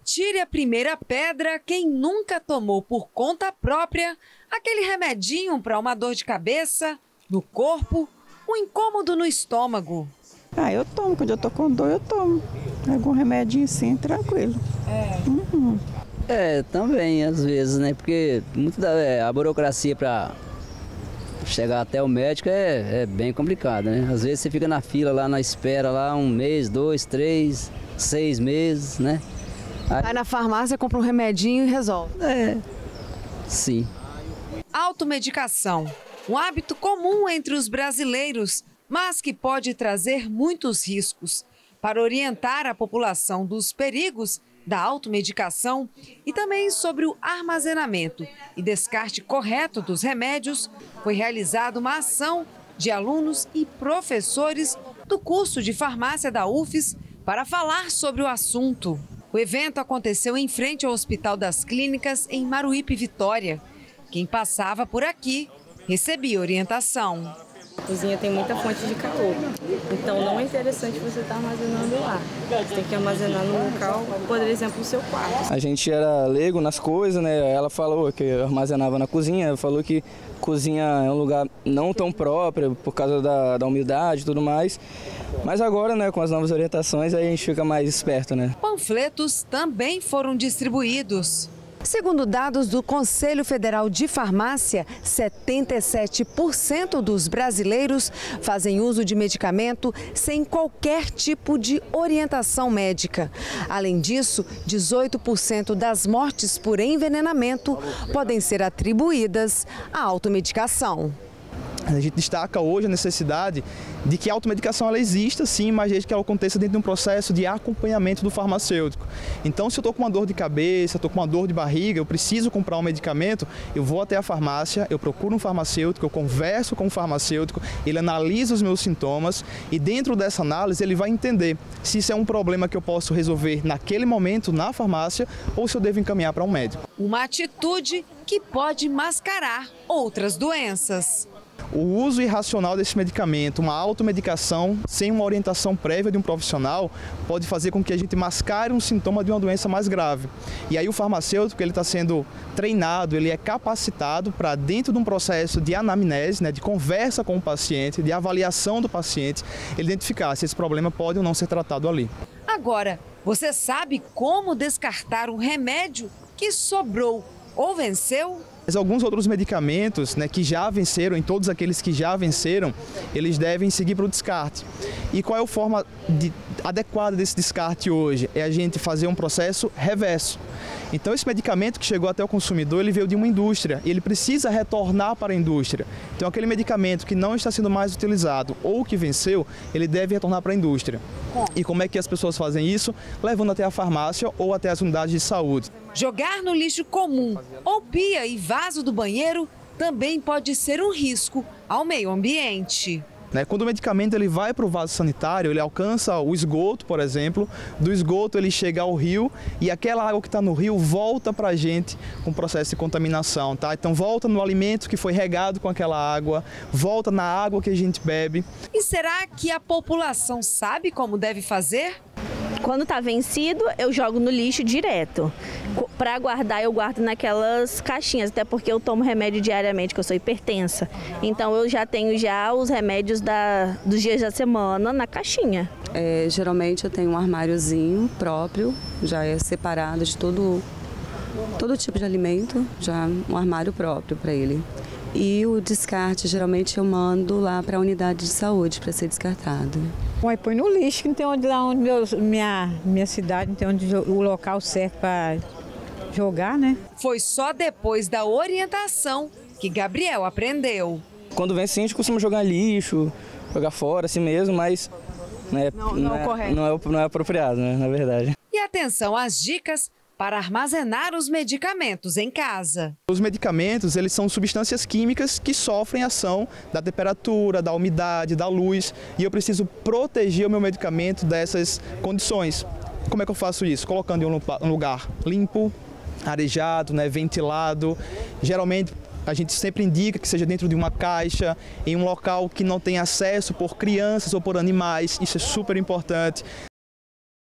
Atire a primeira pedra quem nunca tomou por conta própria aquele remedinho para uma dor de cabeça, no corpo, um incômodo no estômago. Ah, eu tomo. Quando eu tô com dor, eu tomo. Algum remedinho sim, tranquilo. É. Uhum. É, também, às vezes, né? Porque muito da, é, a burocracia para chegar até o médico é, é, bem complicado, né? Às vezes você fica na fila lá, na espera lá, um mês, dois, três, seis meses, né? Aí, Vai na farmácia, compra um remedinho e resolve. É, sim. Automedicação, um hábito comum entre os brasileiros, mas que pode trazer muitos riscos. Para orientar a população dos perigos da automedicação e também sobre o armazenamento e descarte correto dos remédios, foi realizada uma ação de alunos e professores do curso de farmácia da UFES para falar sobre o assunto. O evento aconteceu em frente ao Hospital das Clínicas em Maruípe, Vitória. Quem passava por aqui recebia orientação. A cozinha tem muita fonte de calor, então não é interessante você estar armazenando lá. Você tem que armazenar no local, por exemplo, no seu quarto. A gente era leigo nas coisas, né? Ela falou que armazenava na cozinha, ela falou que cozinha é um lugar não tão próprio por causa da, da umidade e tudo mais. Mas agora, né, com as novas orientações, aí a gente fica mais esperto, né? Panfletos também foram distribuídos. Segundo dados do Conselho Federal de Farmácia, 77% dos brasileiros fazem uso de medicamento sem qualquer tipo de orientação médica. Além disso, 18% das mortes por envenenamento podem ser atribuídas à automedicação. A gente destaca hoje a necessidade de que a automedicação ela exista sim, mas desde que ela aconteça dentro de um processo de acompanhamento do farmacêutico. Então, se eu estou com uma dor de cabeça, estou com uma dor de barriga, eu preciso comprar um medicamento, eu vou até a farmácia, eu procuro um farmacêutico, eu converso com o farmacêutico, ele analisa os meus sintomas e dentro dessa análise ele vai entender se isso é um problema que eu posso resolver naquele momento na farmácia ou se eu devo encaminhar para um médico. Uma atitude que pode mascarar outras doenças. O uso irracional desse medicamento, uma automedicação sem uma orientação prévia de um profissional, pode fazer com que a gente mascare um sintoma de uma doença mais grave. E aí o farmacêutico ele está sendo treinado, ele é capacitado para dentro de um processo de anamnese, né, de conversa com o paciente, de avaliação do paciente, ele identificar se esse problema pode ou não ser tratado ali. Agora, você sabe como descartar um remédio que sobrou ou venceu? Mas alguns outros medicamentos né, que já venceram, em todos aqueles que já venceram, eles devem seguir para o descarte. E qual é a forma de, adequada desse descarte hoje? É a gente fazer um processo reverso. Então esse medicamento que chegou até o consumidor, ele veio de uma indústria e ele precisa retornar para a indústria. Então aquele medicamento que não está sendo mais utilizado ou que venceu, ele deve retornar para a indústria. E como é que as pessoas fazem isso? Levando até a farmácia ou até as unidades de saúde. Jogar no lixo comum ou pia e vaso do banheiro também pode ser um risco ao meio ambiente. Né? Quando o medicamento ele vai para o vaso sanitário, ele alcança o esgoto, por exemplo, do esgoto ele chega ao rio e aquela água que está no rio volta para a gente com o processo de contaminação. Tá? Então volta no alimento que foi regado com aquela água, volta na água que a gente bebe. E será que a população sabe como deve fazer? Quando está vencido, eu jogo no lixo direto. Para guardar, eu guardo naquelas caixinhas, até porque eu tomo remédio diariamente, que eu sou hipertensa. Então eu já tenho já os remédios da, dos dias da semana na caixinha. É, geralmente eu tenho um armáriozinho próprio, já é separado de todo, todo tipo de alimento, já um armário próprio para ele. E o descarte, geralmente eu mando lá para a unidade de saúde para ser descartado. Aí põe no lixo, que não tem onde lá onde meu, minha, minha cidade, não tem onde o local certo para jogar, né? Foi só depois da orientação que Gabriel aprendeu. Quando vem assim, a gente costuma jogar lixo, jogar fora assim mesmo, mas né, não, não, não, é, correto. não, é, não é apropriado, né, na verdade. E atenção às dicas para armazenar os medicamentos em casa. Os medicamentos, eles são substâncias químicas que sofrem ação da temperatura, da umidade, da luz, e eu preciso proteger o meu medicamento dessas condições. Como é que eu faço isso? Colocando em um lugar limpo, arejado, né, ventilado. Geralmente a gente sempre indica que seja dentro de uma caixa, em um local que não tem acesso por crianças ou por animais, isso é super importante.